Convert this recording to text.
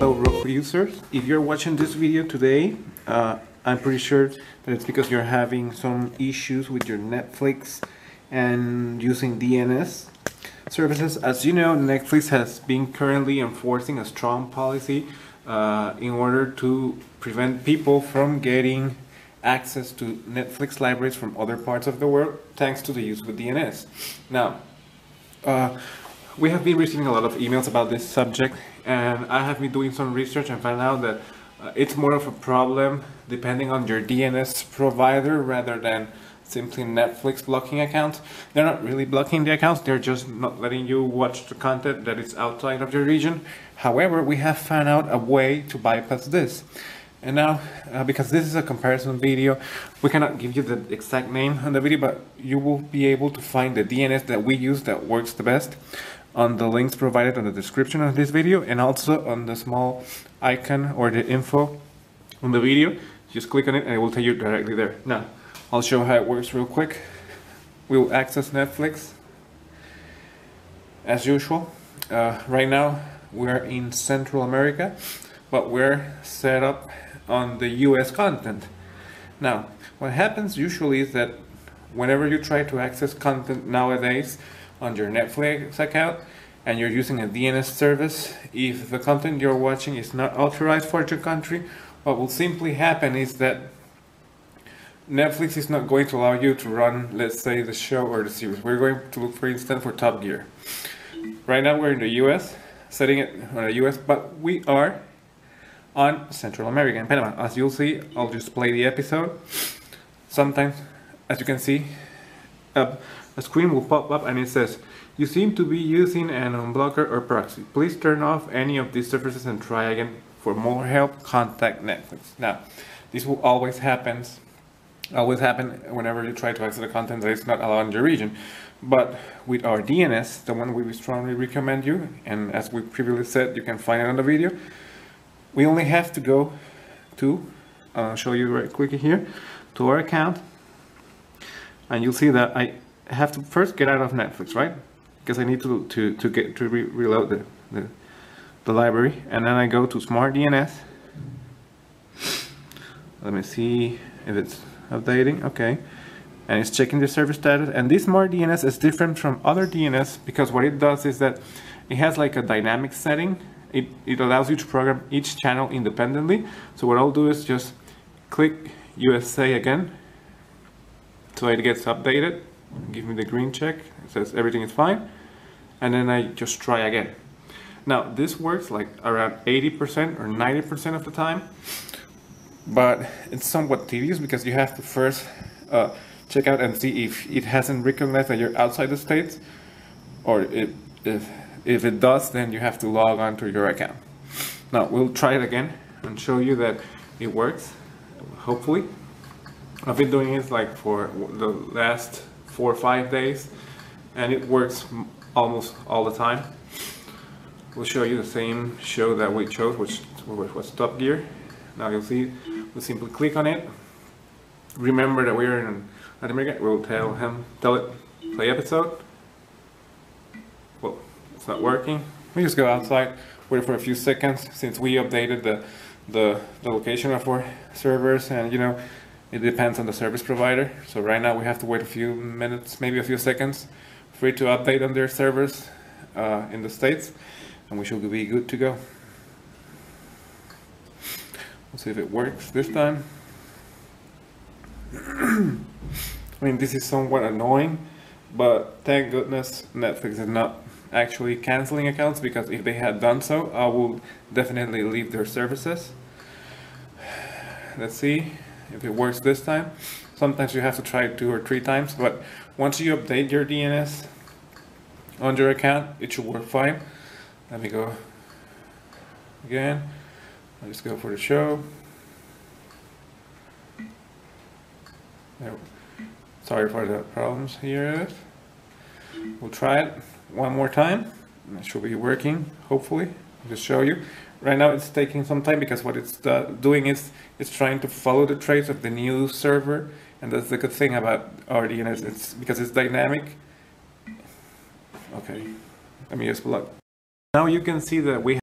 Hello Roku users, if you're watching this video today, uh, I'm pretty sure that it's because you're having some issues with your Netflix and using DNS services. As you know, Netflix has been currently enforcing a strong policy uh, in order to prevent people from getting access to Netflix libraries from other parts of the world thanks to the use of DNS. Now, uh, we have been receiving a lot of emails about this subject and I have been doing some research and found out that uh, it's more of a problem depending on your DNS provider rather than simply Netflix blocking accounts. They're not really blocking the accounts, they're just not letting you watch the content that is outside of your region. However, we have found out a way to bypass this. And now, uh, because this is a comparison video, we cannot give you the exact name on the video, but you will be able to find the DNS that we use that works the best on the links provided on the description of this video and also on the small icon or the info on the video. Just click on it and it will take you directly there. Now, I'll show how it works real quick. We'll access Netflix as usual. Uh, right now, we're in Central America, but we're set up on the US content. Now, what happens usually is that whenever you try to access content nowadays on your Netflix account and you're using a DNS service, if the content you're watching is not authorized for your country, what will simply happen is that Netflix is not going to allow you to run, let's say, the show or the series. We're going to look, for instance, for Top Gear. Right now we're in the US, setting it on the US, but we are on Central America in Panama. As you'll see, I'll just play the episode. Sometimes, as you can see, uh, a screen will pop up and it says, you seem to be using an unblocker or proxy. Please turn off any of these services and try again. For more help, contact Netflix. Now, this will always happens, always happen whenever you try to access the content that is not allowed in your region. But with our DNS, the one we strongly recommend you, and as we previously said, you can find it on the video, we only have to go to, I'll show you very quickly here, to our account, and you'll see that I have to first get out of Netflix, right? Because I need to, to, to get to re reload the, the, the library, and then I go to Smart DNS. Let me see if it's updating, okay. And it's checking the service status, and this Smart DNS is different from other DNS because what it does is that it has like a dynamic setting it, it allows you to program each channel independently. So what I'll do is just click USA again. So it gets updated. Give me the green check. It says everything is fine. And then I just try again. Now this works like around 80% or 90% of the time. But it's somewhat tedious because you have to first uh, check out and see if it hasn't recognized that you're outside the States or if, if if it does, then you have to log on to your account. Now, we'll try it again and show you that it works, hopefully. I've been doing it like for the last four or five days, and it works almost all the time. We'll show you the same show that we chose, which was Top Gear. Now you'll see, we'll simply click on it. Remember that we're in Latin America. We'll tell him, tell it, play episode Well, it's not working. We just go outside, wait for a few seconds since we updated the, the, the location of our servers and you know, it depends on the service provider. So right now we have to wait a few minutes, maybe a few seconds for it to update on their servers uh, in the States and we should be good to go. We'll see if it works this time. I mean, this is somewhat annoying, but thank goodness Netflix is not actually canceling accounts because if they had done so, I will definitely leave their services. Let's see if it works this time. Sometimes you have to try two or three times, but once you update your DNS on your account, it should work fine. Let me go again. I'll just go for the show. Sorry for the problems here. We'll try it one more time. It should be working, hopefully. I'll just show you. Right now it's taking some time because what it's doing is it's trying to follow the trace of the new server. And that's the good thing about our DNS. It's because it's dynamic. Okay, let me just pull up. Now you can see that we